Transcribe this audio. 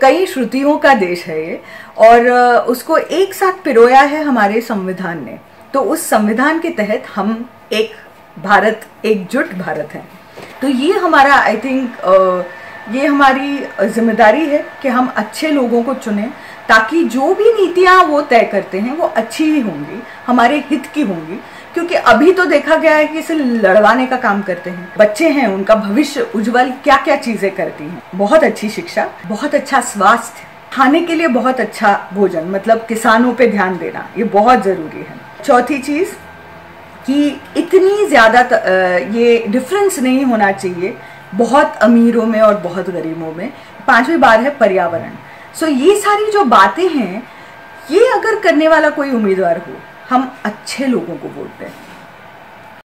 कई श्रुतियों का देश है ये, और उसको एक साथ पिरोया है हमारे संविधान ने। तो उस संविधान के तहत हम एक भारत, एकजुट भारत है। तो ये हमारा आई थिंक ये हमारी ज़िम्मेदारी है कि हम अच्छे लोगों को चुनें, ताकि जो भी नीतियाँ वो तय करते हैं, वो अच्छी ही होंगी, हमारे हित की होंगी। क्योंकि अभी तो देखा गया है कि इसे लड़वाने का काम करते हैं। बच्चे हैं, उनका भविष्य उज्जवल क्या क्या चीज़ें करती हैं। बहुत अच्छी शिक्षा, बहुत अच्छा स्वास्थ्य, खाने के लिए बहुत अच्छा भोजन मतलब किसानों पे ध्यान देना, ये बहुत ज़रूरी है। चौथी चीज़ कि इतनी ज़्यादा ये डिफरेंस नहीं होना चाहिए बहुत अमीरों में और बहुत गरीबों में। पांचवी बार है पर्यावरण। सो so, ये सारी जो बातें हैं ये अगर करने वाला कोई उम्मीदवार हो हम अच्छे लोगों को वोट दें।